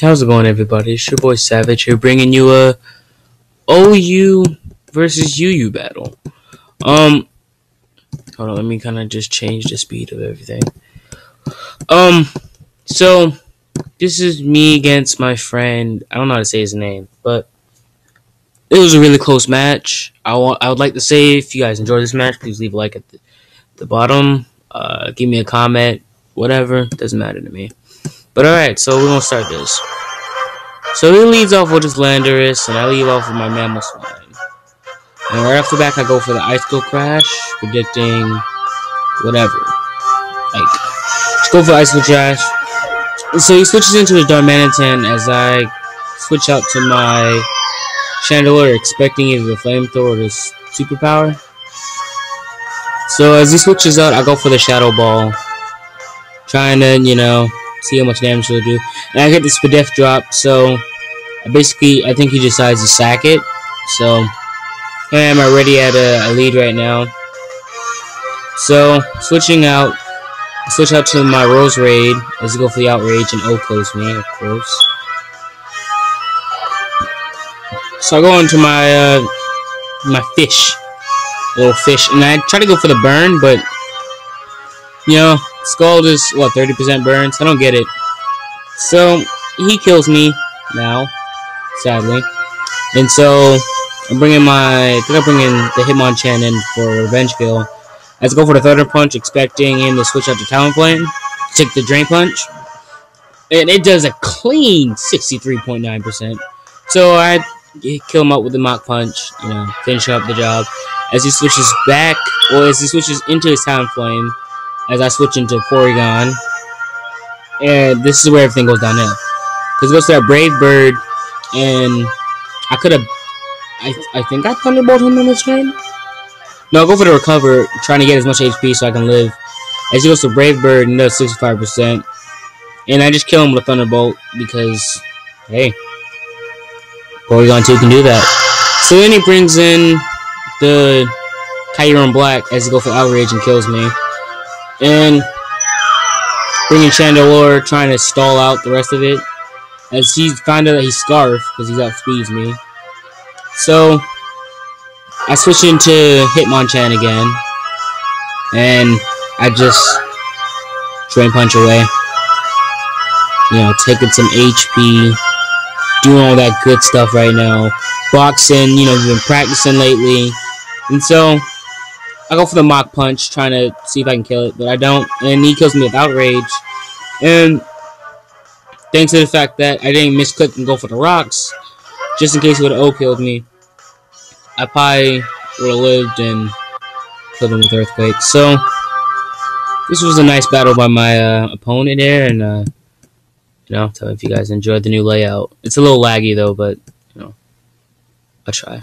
How's it going, everybody? It's your boy Savage here, bringing you a OU versus UU battle. Um, hold on, let me kind of just change the speed of everything. Um, so this is me against my friend. I don't know how to say his name, but it was a really close match. I want. I would like to say, if you guys enjoyed this match, please leave a like at the, the bottom. Uh, give me a comment, whatever. Doesn't matter to me. But alright, so we're gonna start this. So he leads off with his Landorus, and I leave off with my Mamoswine. And right off the back, I go for the Icicle Crash, predicting whatever. Like, let's go for Icicle Crash. So he switches into his Darmanitan as I switch out to my Chandelure, expecting either the Flamethrower or the Superpower. So as he switches out, I go for the Shadow Ball. Trying to, you know, see how much damage it'll do. And I get this Spadef drop, so basically, I think he decides to sack it. So, I am already at a, a lead right now. So, switching out, switch out to my Roserade I go for the Outrage and OHKOs me, of course. So I go into my uh, my fish, little fish, and I try to go for the burn, but you know, Scald is, what, 30% burns? I don't get it. So, he kills me now, sadly. And so, I'm bringing my, I think I'm bringing the Hitmonchan in for revenge kill. I go for the Thunder Punch, expecting him to switch out to Talonflame, take the Drain Punch. And it does a clean 63.9%. So I kill him up with the Mach Punch, you know, finish up the job. As he switches back, or as he switches into his Talonflame, as I switch into Porygon. And this is where everything goes downhill. Because it goes to that Brave Bird, and I could have. I, I think I Thunderbolt him in this turn. No, I'll go for the Recover, trying to get as much HP so I can live. As he goes to Brave Bird, does 65%. And I just kill him with a Thunderbolt because, hey, Porygon 2 can do that. So then he brings in the Kyurem Black as he goes for Outrage and kills me. And bringing Chandelure, trying to stall out the rest of it. As he's found out that he's Scarf, because he outspeeds me. So, I switch into Hitmonchan again. And I just Drain Punch away. You know, taking some HP. Doing all that good stuff right now. Boxing, you know, we've been practicing lately. And so, I go for the Mach Punch, trying to see if I can kill it, but I don't. And he kills me with Outrage. And thanks to the fact that I didn't misclick and go for the rocks, just in case he would have O-killed me, I probably would have lived and killed him with Earthquake. So, this was a nice battle by my uh, opponent there, and, uh, you know, tell me if you guys enjoyed the new layout. It's a little laggy, though, but, you know, I'll try.